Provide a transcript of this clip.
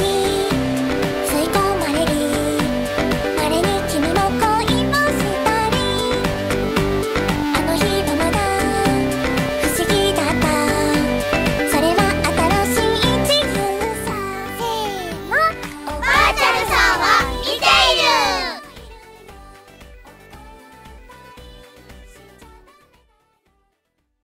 me